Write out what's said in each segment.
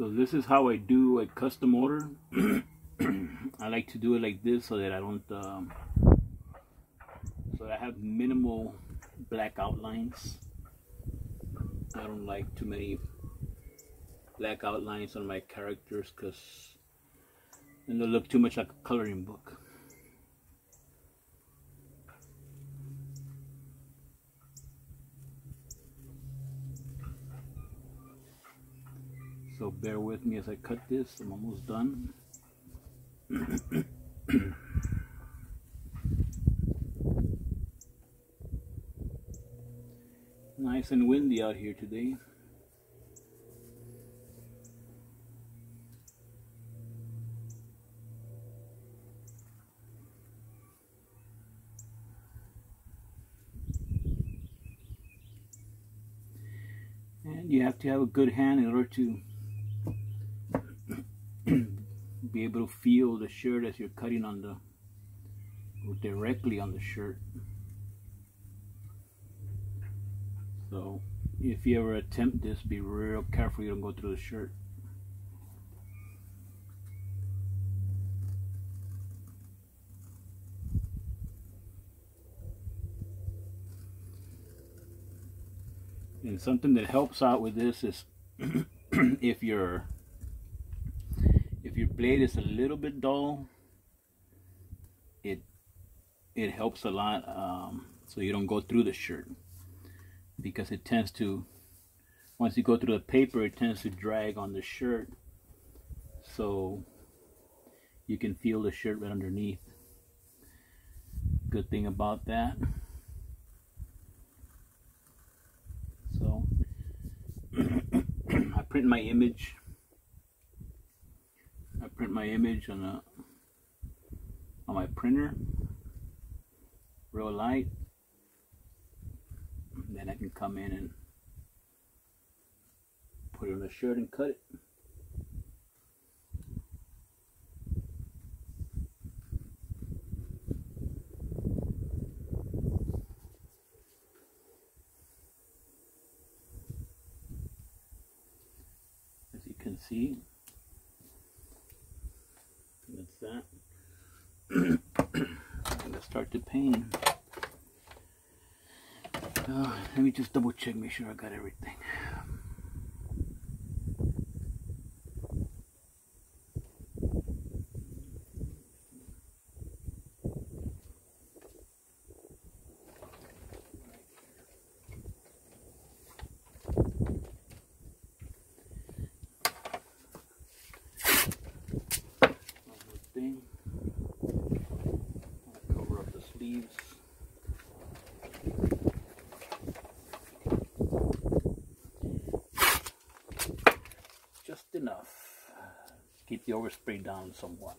So this is how I do a custom order. I like to do it like this so that I don't, um, so I have minimal black outlines. I don't like too many black outlines on my characters because then they'll look too much like a coloring book. So bear with me as I cut this. I'm almost done. nice and windy out here today. And you have to have a good hand in order to able to feel the shirt as you're cutting on the directly on the shirt. So if you ever attempt this be real careful you don't go through the shirt. And something that helps out with this is if you're blade is a little bit dull. It it helps a lot um, so you don't go through the shirt because it tends to once you go through the paper it tends to drag on the shirt. So you can feel the shirt right underneath. Good thing about that. So I print my image print my image on a on my printer real light. And then I can come in and put it on the shirt and cut it. As you can see that. I'm gonna start to paint. Uh, let me just double check, make sure I got everything. One more thing. I'll cover up the sleeves. Just enough. The overspray down somewhat.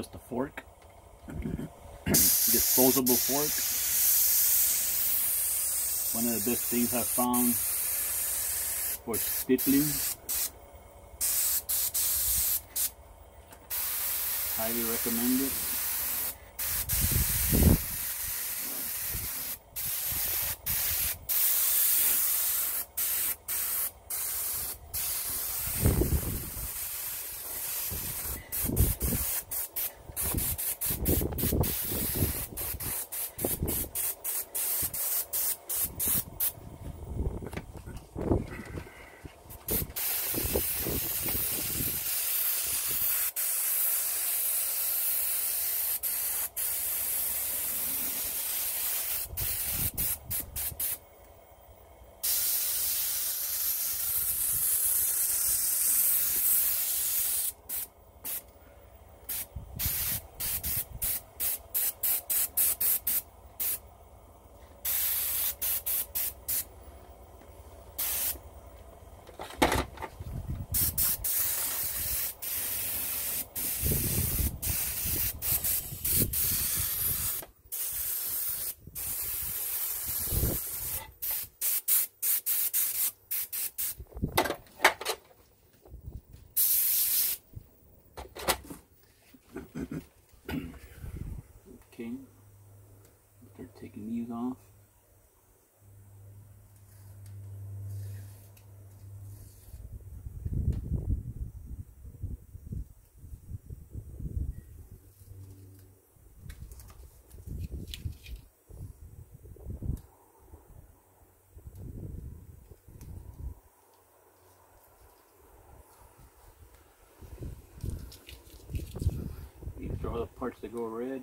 just a fork, disposable fork. One of the best things I've found for stippling. Highly recommend Okay, start taking these off. These are all the parts that go red.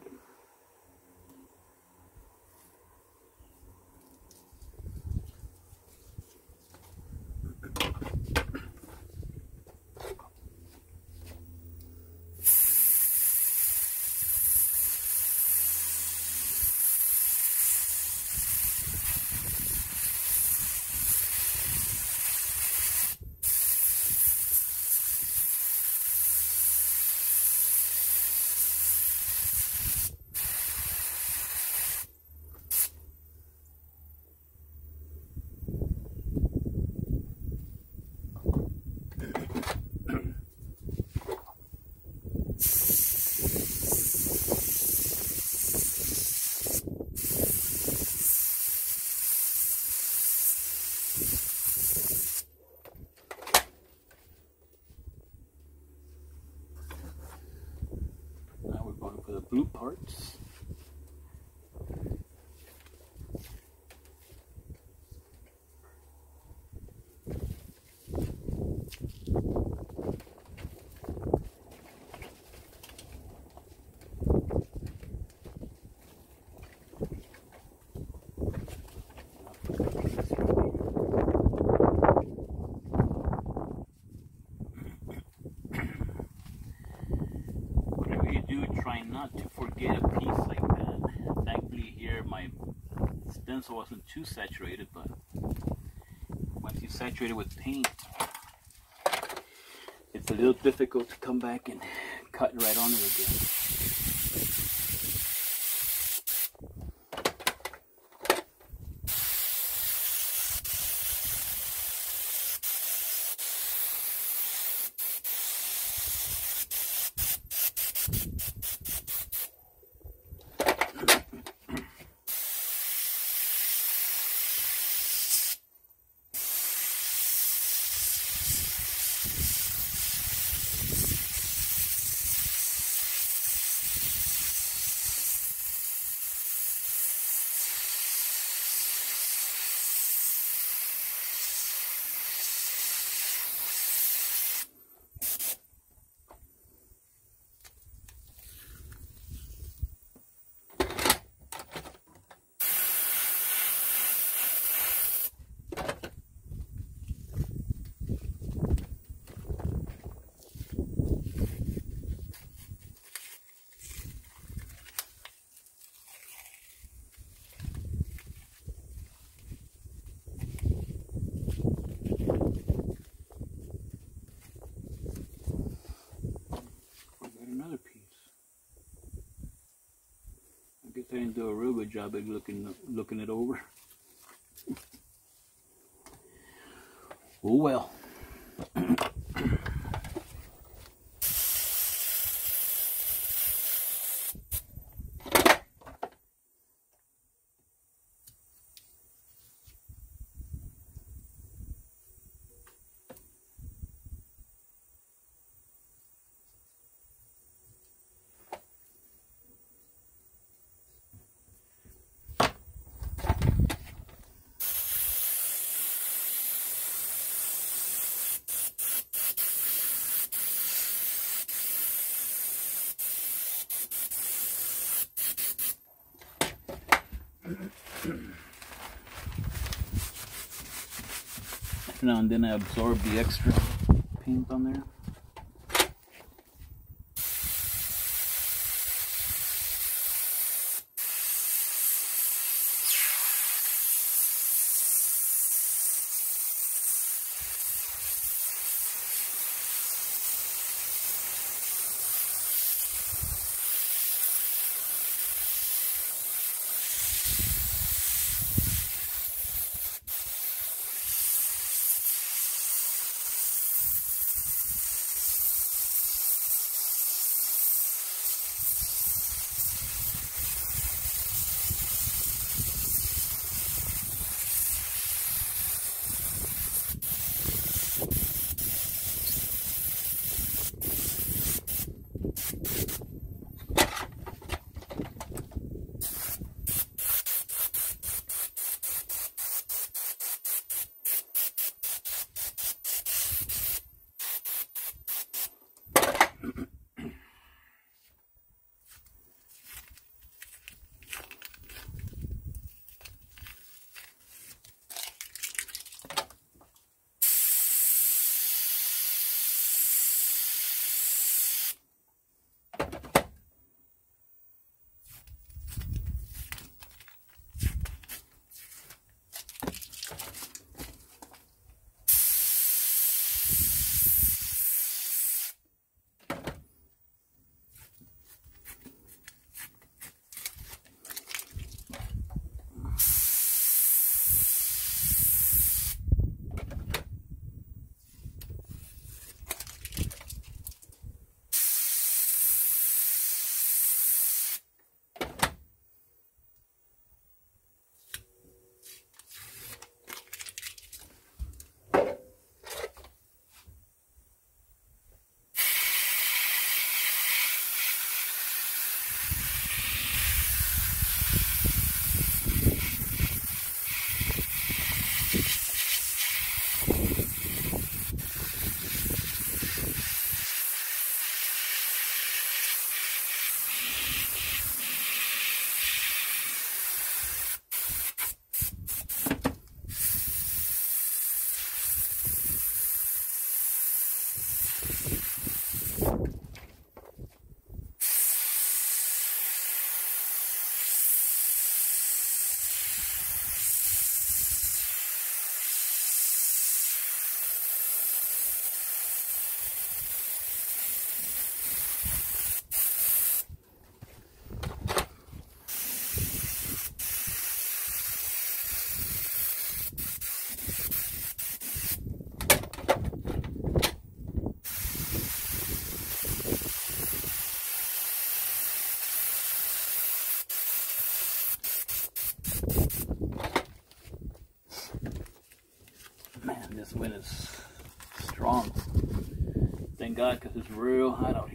Now we're going for the blue parts. Whatever you do, try not to forget a piece like that. Thankfully here my stencil wasn't too saturated, but once you saturate it with paint, it's a little difficult to come back and cut right on it again. Paints do a real good job at looking looking it over. Oh well. now and then I absorb the extra paint on there. Because it's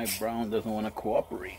My brown doesn't want to cooperate.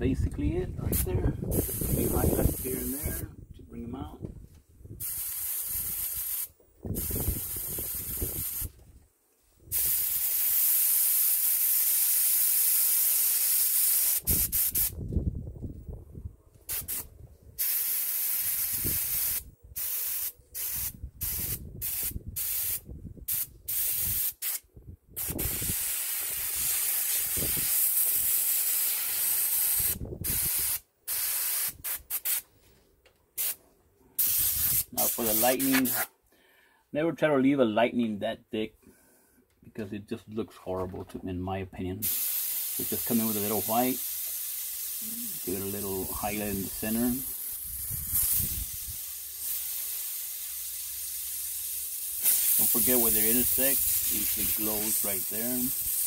basically it right there. A few highlights here and there to bring them out. Now for the lightning, never try to leave a lightning that thick because it just looks horrible to in my opinion. So just come in with a little white, give it a little highlight in the center. Don't forget where they intersect, usually glows right there.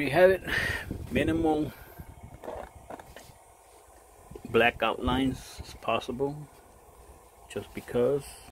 You have it. Minimal black outlines as possible. Just because.